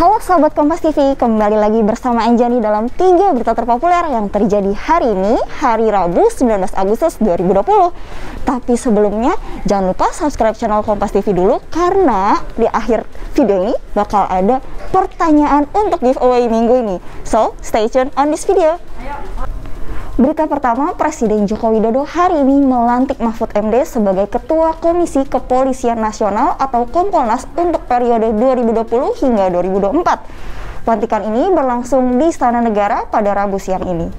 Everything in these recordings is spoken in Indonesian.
Halo sahabat Kompas TV, kembali lagi bersama Anjani dalam tiga berita terpopuler yang terjadi hari ini, hari Rabu 19 Agustus 2020. Tapi sebelumnya, jangan lupa subscribe channel Kompas TV dulu karena di akhir video ini bakal ada pertanyaan untuk giveaway minggu ini. So, stay tune on this video. Berita pertama, Presiden Joko Widodo hari ini melantik Mahfud MD sebagai Ketua Komisi Kepolisian Nasional atau Kompolnas untuk periode 2020 hingga 2024. Pelantikan ini berlangsung di Istana Negara pada Rabu siang ini.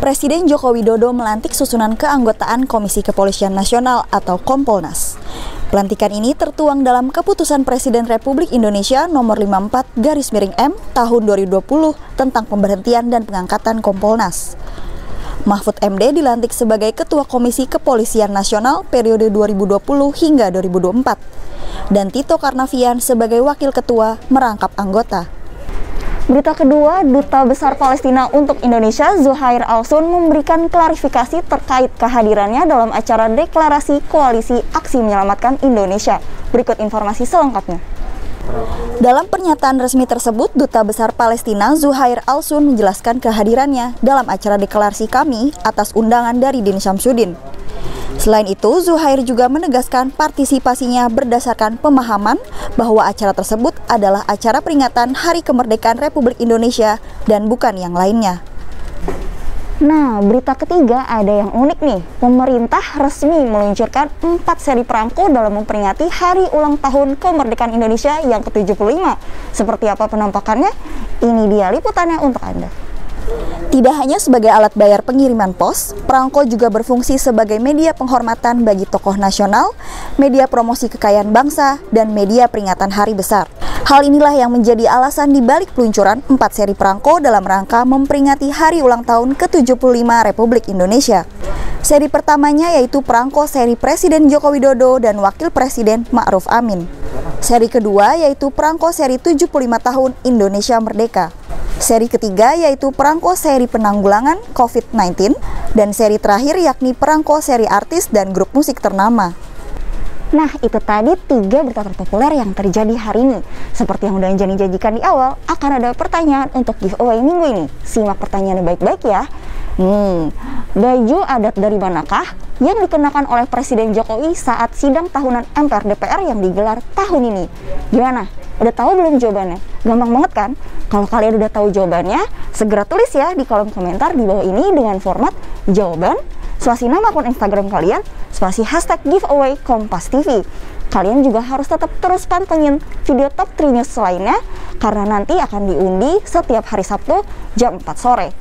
Presiden Joko Widodo melantik susunan keanggotaan Komisi Kepolisian Nasional atau Kompolnas. Pelantikan ini tertuang dalam Keputusan Presiden Republik Indonesia Nomor 54 Garis Miring M tahun 2020 tentang pemberhentian dan pengangkatan Kompolnas. Mahfud MD dilantik sebagai Ketua Komisi Kepolisian Nasional periode 2020 hingga 2024 dan Tito Karnavian sebagai Wakil Ketua merangkap anggota. Berita kedua, Duta Besar Palestina untuk Indonesia Zuhair Alsun memberikan klarifikasi terkait kehadirannya dalam acara deklarasi koalisi aksi menyelamatkan Indonesia. Berikut informasi selengkapnya. Dalam pernyataan resmi tersebut, Duta Besar Palestina Zuhair Al-Sun menjelaskan kehadirannya dalam acara deklarasi kami atas undangan dari Din Syamsuddin. Selain itu, Zuhair juga menegaskan partisipasinya berdasarkan pemahaman bahwa acara tersebut adalah acara peringatan Hari Kemerdekaan Republik Indonesia dan bukan yang lainnya. Nah, berita ketiga ada yang unik nih. Pemerintah resmi meluncurkan 4 seri perangko dalam memperingati hari ulang tahun kemerdekaan Indonesia yang ke-75. Seperti apa penampakannya? Ini dia liputannya untuk Anda. Tidak hanya sebagai alat bayar pengiriman pos, perangko juga berfungsi sebagai media penghormatan bagi tokoh nasional, media promosi kekayaan bangsa, dan media peringatan hari besar. Hal inilah yang menjadi alasan dibalik peluncuran empat seri perangko dalam rangka memperingati hari ulang tahun ke-75 Republik Indonesia. Seri pertamanya yaitu perangko seri Presiden Joko Widodo dan Wakil Presiden Ma'ruf Amin. Seri kedua yaitu perangko seri 75 tahun Indonesia Merdeka. Seri ketiga yaitu perangko seri penanggulangan COVID-19 dan seri terakhir yakni perangko seri artis dan grup musik ternama. Nah, itu tadi tiga berita terpopuler yang terjadi hari ini. Seperti yang udah Anjani janjikan di awal, akan ada pertanyaan untuk giveaway minggu ini. Simak pertanyaannya baik-baik ya. Hmm, baju adat dari manakah yang dikenakan oleh Presiden Jokowi saat sidang tahunan MPR DPR yang digelar tahun ini? Gimana? Udah tahu belum jawabannya? Gampang banget kan? Kalau kalian udah tahu jawabannya, segera tulis ya di kolom komentar di bawah ini dengan format jawaban spasi nama akun Instagram kalian, spasi hashtag giveaway Kompas TV. Kalian juga harus tetap terus pantengin video top 3 news lainnya karena nanti akan diundi setiap hari Sabtu jam 4 sore.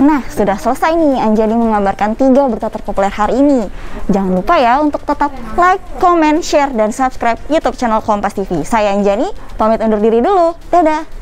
Nah, sudah selesai nih Anjani mengabarkan tiga berita terpopuler hari ini. Jangan lupa ya untuk tetap like, comment, share, dan subscribe YouTube channel Kompas TV. Saya Anjani, pamit undur diri dulu. Dadah!